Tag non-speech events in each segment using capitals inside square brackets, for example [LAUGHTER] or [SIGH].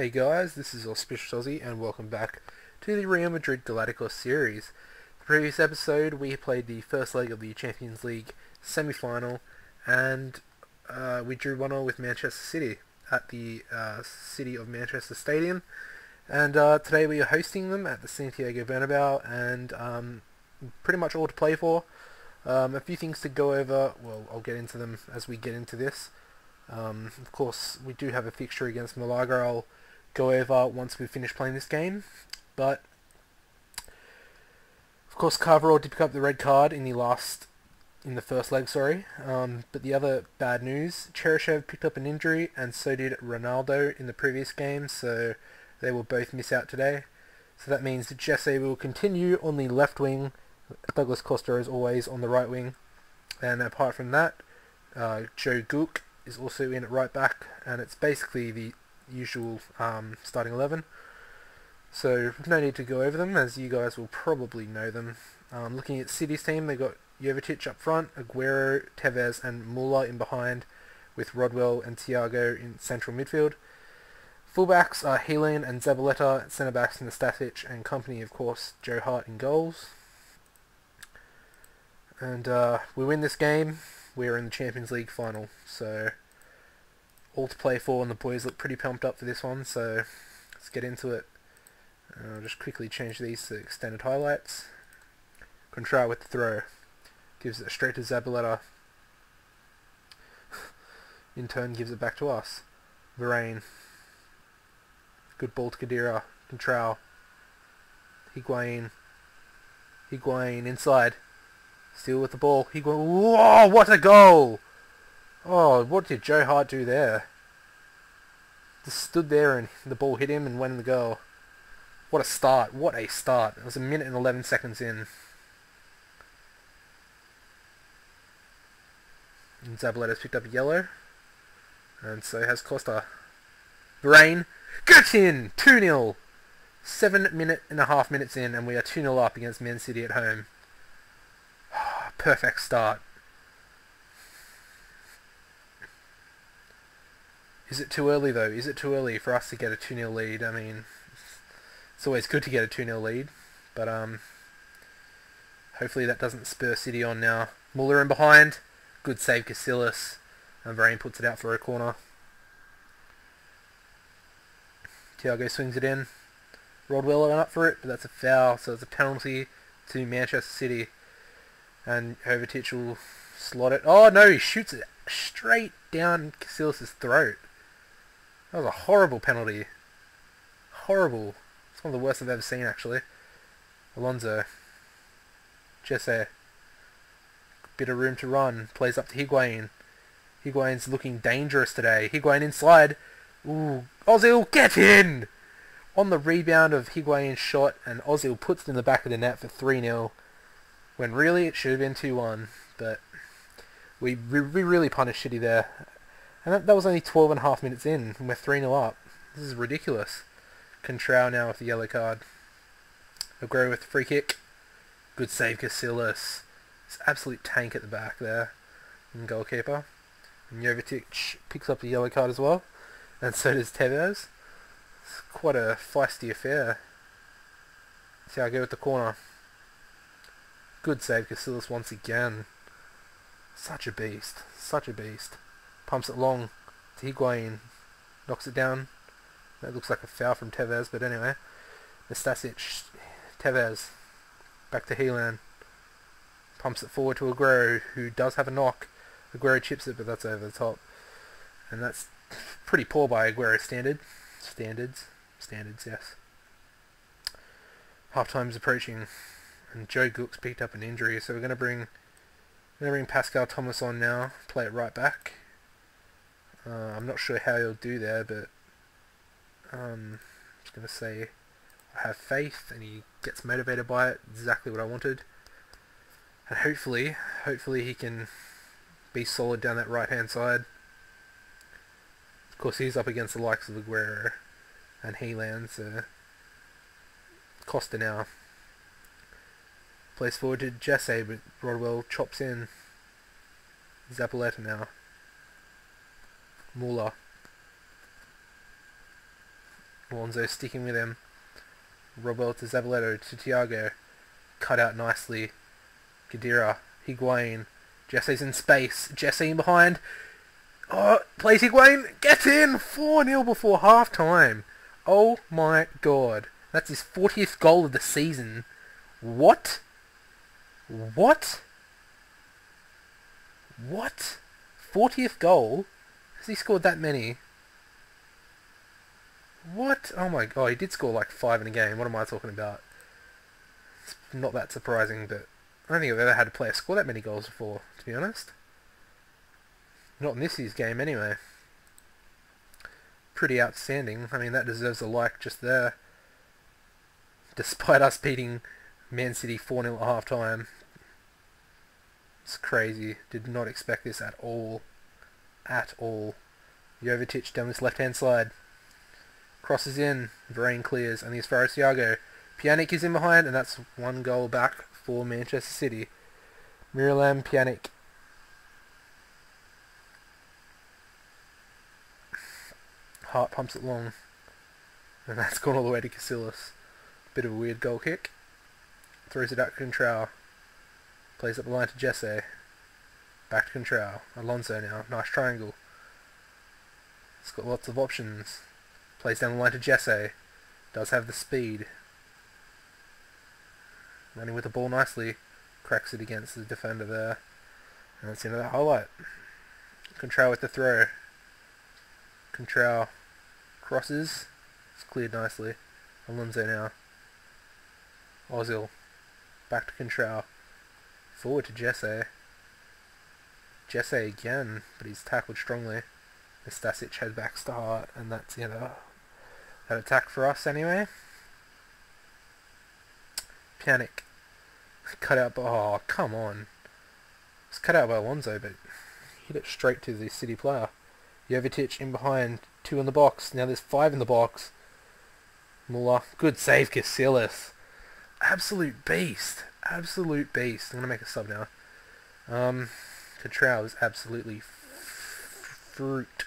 Hey guys, this is Auspicious Aussie and welcome back to the Real Madrid Galacticos series. The previous episode we played the first leg of the Champions League semi-final and uh, we drew 1-0 with Manchester City at the uh, City of Manchester Stadium and uh, today we are hosting them at the Santiago Bernabeu and um, pretty much all to play for. Um, a few things to go over, well I'll get into them as we get into this. Um, of course, we do have a fixture against Malaga I'll go over once we finish playing this game. But, of course, Carvalho did pick up the red card in the last, in the first leg, sorry. Um, but the other bad news, Cheryshev picked up an injury, and so did Ronaldo in the previous game, so they will both miss out today. So that means Jesse will continue on the left wing, Douglas Costa is always on the right wing, and apart from that, uh, Joe Gook is also in at right back, and it's basically the usual um, starting 11. So no need to go over them, as you guys will probably know them. Um, looking at City's team, they've got Jovetic up front, Aguero, Tevez, and Muller in behind, with Rodwell and Thiago in central midfield. Fullbacks are Healan and Zabaleta, centre backs Nastasic and company, of course, Joe Hart in goals. And uh, we win this game, we're in the Champions League final. So all to play for, and the boys look pretty pumped up for this one. So let's get into it. Uh, I'll just quickly change these to extended highlights. Coentrao with the throw. Gives it straight to Zabaleta. [LAUGHS] In turn gives it back to us. Varane. Good ball to Khedira. Coentrao. Higuain. Higuain inside. Still with the ball. Higuain. Whoa, what a goal! Oh, what did Joe Hart do there? Just stood there and the ball hit him and went in the goal. What a start. What a start. It was a minute and 11 seconds in. And Zabaleta's picked up yellow. And so has Costa. Varane. Get in! 2-0. Seven minute and a half minutes in and we are 2-0 up against Man City at home. [SIGHS] Perfect start. Is it too early though? Is it too early for us to get a 2-0 lead? I mean, it's always good to get a 2-0 lead, but um, hopefully that doesn't spur City on now. Muller in behind. Good save Casillas. And Varane puts it out for a corner. Thiago swings it in. Rodwell went up for it, but that's a foul, so it's a penalty to Manchester City. And Jovetic will slot it. Oh no, he shoots it straight down Casillas' throat. That was a horrible penalty. Horrible. It's one of the worst I've ever seen, actually. Alonso. Jesse. Bit of room to run. Plays up to Higuain. Higuain's looking dangerous today. Higuain inside. Ooh. Ozil, get in! On the rebound of Higuain's shot, and Ozil puts it in the back of the net for 3-0. When really it should have been 2-1. But we, we really punished City there. And that, that was only 12 and a half minutes in, and we're 3-0 up. This is ridiculous. Coentrao now with the yellow card. Aguero with the free kick. Good save, Casillas. It's absolute tank at the back there. And goalkeeper. And Jovetic picks up the yellow card as well. And so does Tevez. It's quite a feisty affair. See how I go with the corner. Good save, Casillas once again. Such a beast. Such a beast pumps it long to Higuain, knocks it down. That looks like a foul from Tevez, but anyway. Nastasic, Tevez, back to Healan, pumps it forward to Aguero, who does have a knock. Aguero chips it, but that's over the top. And that's pretty poor by Aguero standard. Standards. Standards, yes. Half time's approaching, and Joe Gook's picked up an injury, so we're going to bring going to bring Pascal Thomas on now, play it right back. Uh, I'm not sure how he'll do there, but um, I'm just going to say I have faith and he gets motivated by it, exactly what I wanted. And hopefully, hopefully he can be solid down that right hand side. Of course he's up against the likes of Aguero and Healan, so Costa now. Plays forward to Jesse, but Rodwell chops in. Zabaleta now. Muller. Alonso sticking with him. Roberto to Zabaleta to Thiago. Cut out nicely. Khedira. Higuain. Jesse's in space. Jesse in behind. Oh, plays Higuain. Gets in. 4-0 before half time. Oh my god. That's his 40th goal of the season. What? What? What? 40th goal? Has he scored that many? What? Oh my god, he did score like five in a game. What am I talking about? It's not that surprising, but I don't think I've ever had a player score that many goals before, to be honest. Not in this year's game, anyway. Pretty outstanding. I mean, that deserves a like just there. Despite us beating Man City 4-0 at half-time. It's crazy. Did not expect this at all. At all. Jovetic down this left-hand side. Crosses in. Varane clears. And as far as Thiago. Pjanic is in behind, and that's one goal back for Manchester City. Miralem Pjanic. Hart pumps it long. And that's gone all the way to Casillas. Bit of a weird goal kick. Throws it out to Coentrao. Plays up the line to Jesse. Back to Coentrao. Alonso now. Nice triangle. It's got lots of options. Plays down the line to Jesse. Does have the speed. Running with the ball nicely. Cracks it against the defender there. And that's the end of that highlight. Coentrao with the throw. Coentrao crosses. It's cleared nicely. Alonso now. Ozil. Back to Coentrao. Forward to Jesse. Jesse again, but he's tackled strongly. Nastasic head back start, and that's you know that attack for us anyway. Pjanic. Cut out by oh come on. It's cut out by Alonso, but hit it straight to the City player. Jovetic in behind, two in the box. Now there's five in the box. Muller, good save, Casillas absolute beast. Absolute beast. I'm going to make a sub now. Um, Coentrao is absolutely fruit.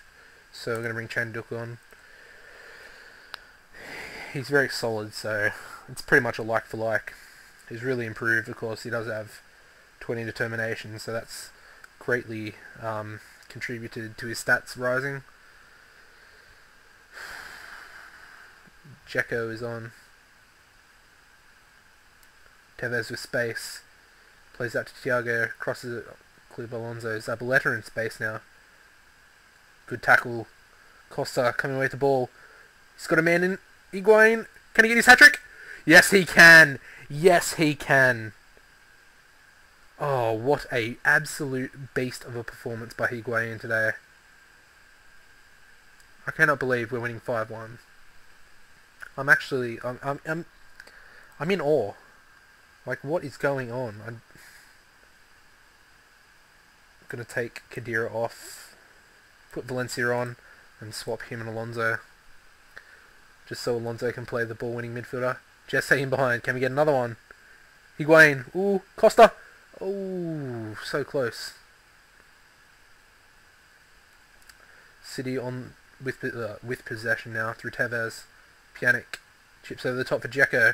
So we're going to bring Chanduk on. He's very solid, so it's pretty much a like for like. He's really improved, of course. He does have 20 determination, so that's greatly um, contributed to his stats rising. Dzeko is on. Tevez with space. Plays out to Thiago, crosses it, by Alonso. Zabaleta in space now. Good tackle. Costa coming away with the ball. He's got a man in. Higuain. Can he get his hat-trick? Yes, he can. Yes, he can. Oh, what a absolute beast of a performance by Higuain today. I cannot believe we're winning 5-1. I'm actually, I'm, I'm, I'm, I'm in awe. Like, what is going on? I'm going to take Khedira off, put Valencia on, and swap him and Alonso. Just so Alonso can play the ball-winning midfielder. Jesse in behind. Can we get another one? Higuain. Ooh, Costa. Ooh, so close. City on with uh, with possession now through Tevez. Pjanic chips over the top for Dzeko.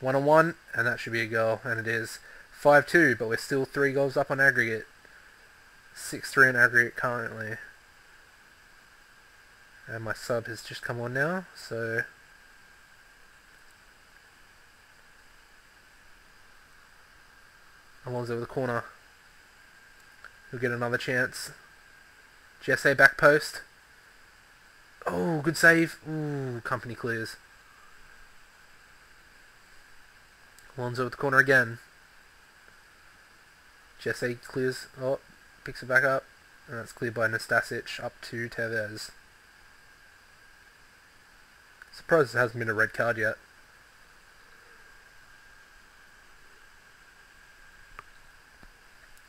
One on one, and that should be a goal, and it is. 5-2, but we're still three goals up on aggregate. 6-3 in aggregate currently. And my sub has just come on now, so... Alonso with the corner. He'll get another chance. Jesse back post. Oh, good save. Ooh, company clears. Alonso with the corner again. Jesse clears. Oh, picks it back up. And that's cleared by Nastasic up to Tevez. Surprised there hasn't been a red card yet.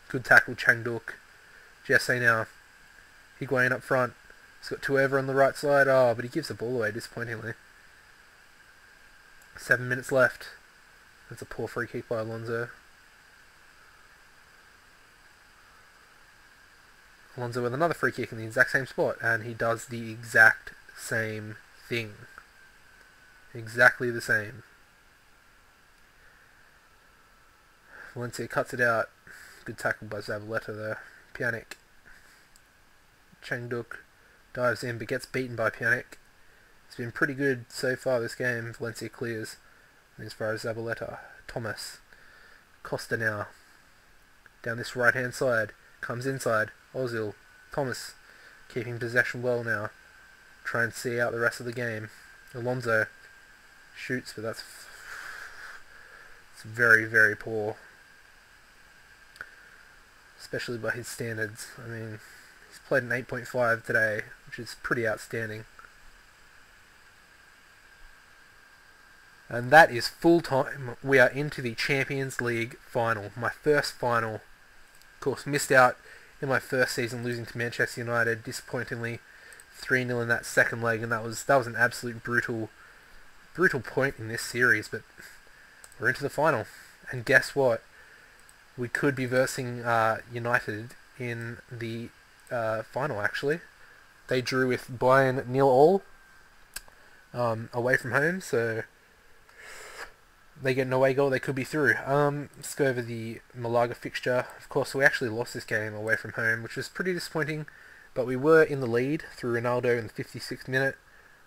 Good tackle, Changduk. Jesse now. Higuain up front. He's got two over on the right side. Oh, but he gives the ball away disappointingly. Seven minutes left. That's a poor free kick by Alonso. Alonso with another free kick in the exact same spot, and he does the exact same thing. Exactly the same. Valencia cuts it out. Good tackle by Zabaleta there. Pjanic. Chengduk dives in but gets beaten by Pjanic. It's been pretty good so far this game. Valencia clears. And as far as Zabaleta. Thomas. Costa now. Down this right hand side. Comes inside. Ozil. Thomas. Keeping possession well now. Try and see out the rest of the game. Alonso shoots, but that's it's very, very poor. Especially by his standards. I mean, he's played an 8.5 today, which is pretty outstanding. And that is full time. We are into the Champions League final. My first final. Of course, missed out in my first season losing to Manchester United, disappointingly 3-0 in that second leg, and that was that was an absolute brutal brutal point in this series, but we're into the final. And guess what? We could be versing uh, United in the uh, final, actually. They drew with Bayern nil all um, away from home, so they get an away goal, they could be through. Um, let's go over the Malaga fixture. Of course, we actually lost this game away from home, which was pretty disappointing, but we were in the lead through Ronaldo in the 56th minute.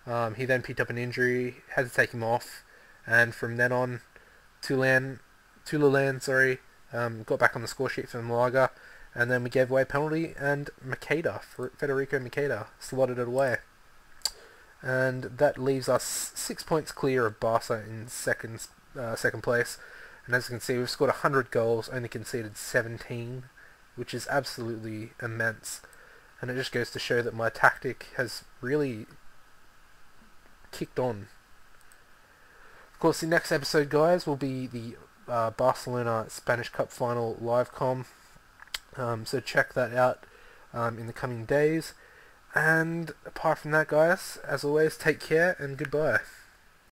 Um, he then picked up an injury, had to take him off, and from then on, Tulan, Toulalan, sorry, um, got back on the score sheet for Malaga, and then we gave away a penalty, and Macheda, Federico Macheda, slotted it away. And that leaves us six points clear of Barca in second uh, second place. And as you can see, we've scored 100 goals, only conceded 17, which is absolutely immense. And it just goes to show that my tactic has really kicked on. Of course, the next episode, guys, will be the uh, Barcelona Spanish Cup final live com. Um, so check that out um, in the coming days. And apart from that, guys, as always, take care and goodbye.